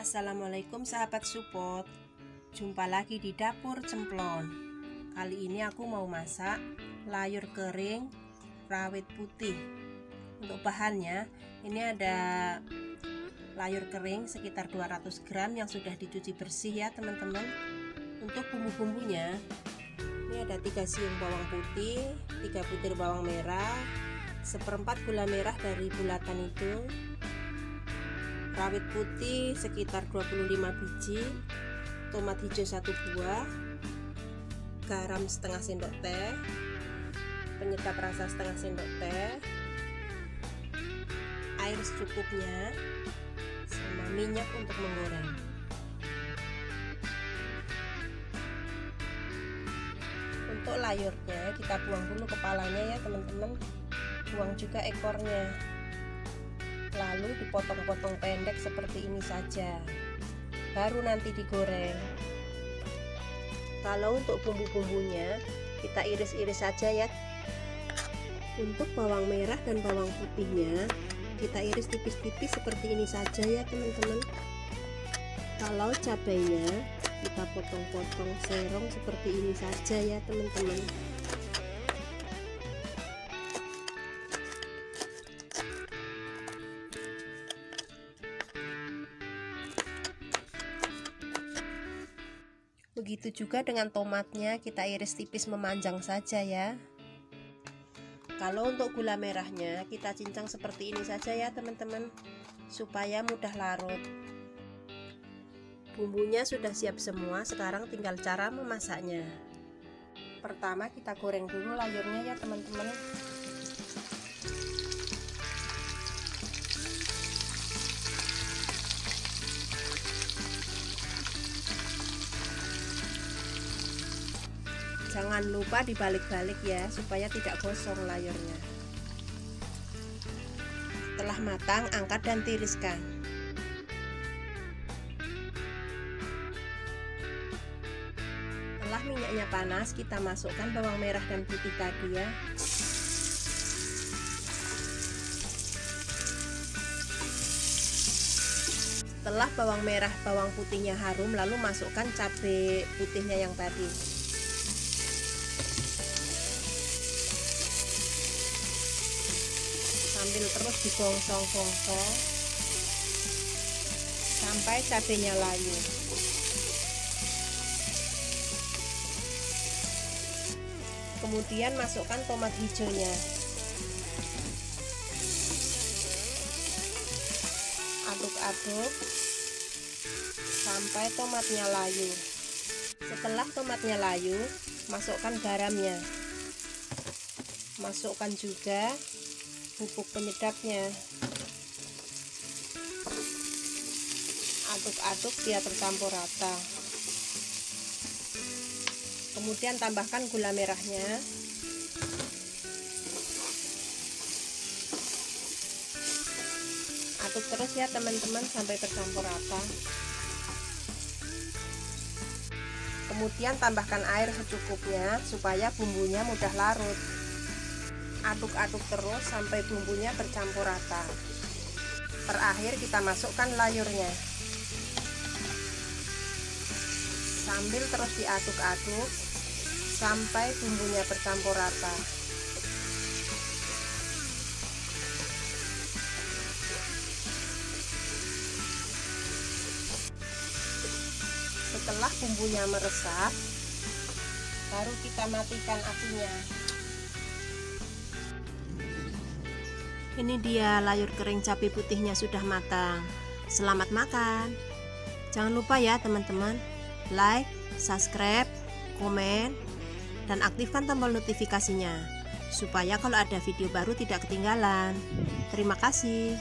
Assalamualaikum sahabat support. Jumpa lagi di dapur cemplon. Kali ini aku mau masak layur kering rawit putih. Untuk bahannya ini ada layur kering sekitar 200 gram yang sudah dicuci bersih ya teman-teman. Untuk bumbu-bumbunya ini ada 3 siung bawang putih 3 butir bawang merah seperempat gula merah dari bulatan itu rawit putih sekitar 25 biji tomat hijau satu buah garam setengah sendok teh penyedap rasa setengah sendok teh air secukupnya sama minyak untuk menggoreng untuk layurnya kita buang dulu kepalanya ya teman-teman. Buang juga ekornya lalu dipotong-potong pendek seperti ini saja. Baru nanti digoreng. Kalau untuk bumbu-bumbunya kita iris-iris saja ya. Untuk bawang merah dan bawang putihnya kita iris tipis-tipis seperti ini saja ya teman-teman. Kalau cabainya kita potong-potong serong seperti ini saja ya teman-teman Begitu juga dengan tomatnya kita iris tipis memanjang saja ya. Kalau untuk gula merahnya kita cincang seperti ini saja ya teman-teman supaya mudah larut. Bumbunya sudah siap semua, sekarang tinggal cara memasaknya. Pertama kita goreng dulu layurnya ya teman-teman. Jangan lupa dibalik-balik ya supaya tidak gosong layurnya setelah matang angkat dan tiriskan. Setelah minyaknya panas kita masukkan bawang merah dan putih tadi ya. Setelah bawang merah bawang putihnya harum lalu masukkan cabai putihnya yang tadi sambil terus digongsong-gongsong sampai cabenya layu. Kemudian masukkan tomat hijaunya. Aduk-aduk sampai tomatnya layu. Setelah tomatnya layu masukkan garamnya. Masukkan juga bubuk penyedapnya. Aduk-aduk biar tercampur rata. Kemudian tambahkan gula merahnya. Aduk terus ya teman-teman sampai tercampur rata. Kemudian tambahkan air secukupnya supaya bumbunya mudah larut aduk-aduk terus sampai bumbunya bercampur rata. Terakhir kita masukkan layurnya. Sambil terus diaduk-aduk sampai bumbunya bercampur rata. Setelah bumbunya meresap baru kita matikan apinya Ini dia layur kering cabai putihnya sudah matang. Selamat makan. Jangan lupa ya teman-teman, like, subscribe, komen, dan aktifkan tombol notifikasinya supaya kalau ada video baru tidak ketinggalan. Terima kasih.